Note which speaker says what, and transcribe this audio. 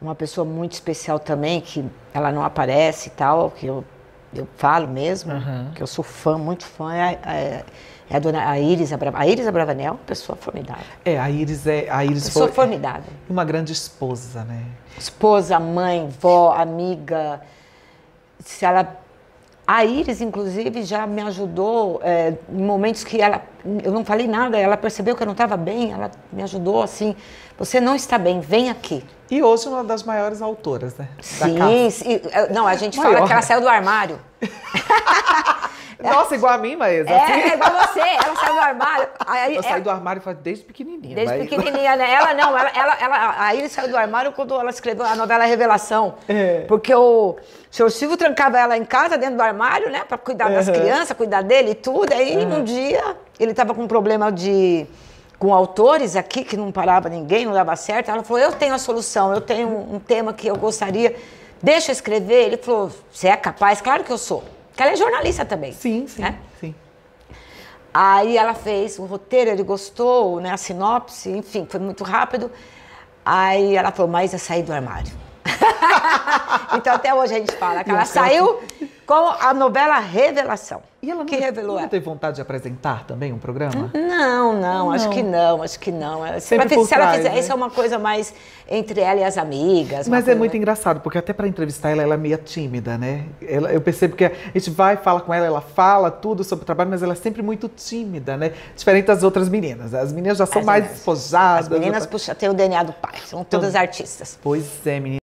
Speaker 1: uma pessoa muito especial também, que ela não aparece e tal, que eu, eu falo mesmo,
Speaker 2: Uhum.
Speaker 1: que eu sou fã, muito fã, é, é, é a dona a Iris Abra- A Iris Abravanel, pessoa formidável.
Speaker 2: É, a Iris é. A Iris
Speaker 1: Pessoa
Speaker 2: foi
Speaker 1: formidável.
Speaker 2: uma grande esposa, né?
Speaker 1: Esposa, mãe, vó, amiga. Se ela. A Iris, inclusive, já me ajudou é, em momentos que ela. Eu não falei nada, ela percebeu que eu não estava bem, ela me ajudou assim. Você não está bem, vem aqui.
Speaker 2: E hoje uma das maiores autoras, né? Da
Speaker 1: Sim,
Speaker 2: casa.
Speaker 1: sim. é, Não, a gente
Speaker 2: Maior,
Speaker 1: fala que ela saiu do armário.
Speaker 2: Nossa, igual a mim, Maísa.
Speaker 1: É,
Speaker 2: assim.
Speaker 1: é igual você, ela saiu do armário. Aí,
Speaker 2: Eu saí
Speaker 1: ela-
Speaker 2: do armário faz- desde pequenininha.
Speaker 1: Desde
Speaker 2: mas-
Speaker 1: pequenininha, né? Ela não, ela, ela, ela, a Iris saiu do armário quando ela escreveu a novela Revelação.
Speaker 2: É.
Speaker 1: Porque o senhor Silvio trancava ela em casa, dentro do armário, né? Pra cuidar das
Speaker 2: Uhum.
Speaker 1: crianças, cuidar dele e tudo. Aí, um dia, ele tava com um problema de... Com autores aqui, que não parava ninguém, não dava certo. Ela falou, eu tenho a solução, eu tenho um tema que eu gostaria, deixa eu escrever. Ele falou, você é capaz? Claro que eu sou. Porque ela é jornalista também.
Speaker 2: Sim, sim,
Speaker 1: né?
Speaker 2: sim.
Speaker 1: Aí ela fez o roteiro, ele gostou, né, a sinopse, enfim, foi muito rápido. Aí ela falou, mas eu saí do armário. Então até hoje a gente fala que ela saiu com a novela Revelação.
Speaker 2: E ela não,
Speaker 1: que revelou
Speaker 2: não teve vontade de apresentar também um programa?
Speaker 1: Não, não, acho
Speaker 2: Não.
Speaker 1: que não, acho que não. Se, ela, se ela fizer,
Speaker 2: né?
Speaker 1: isso é uma coisa mais entre ela e as amigas.
Speaker 2: Mas é
Speaker 1: coisa-
Speaker 2: muito engraçado, porque até para entrevistar ela, ela é meio tímida, né? Ela- eu percebo que a gente vai, fala com ela, ela fala tudo sobre o trabalho, mas ela é sempre muito tímida, né? Diferente das outras meninas. As meninas já são
Speaker 1: As
Speaker 2: mais
Speaker 1: meninas-
Speaker 2: despojadas.
Speaker 1: As meninas
Speaker 2: já-
Speaker 1: puxa, têm o DNA do pai, são todas artistas.
Speaker 2: Pois é, menina.